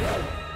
Yeah.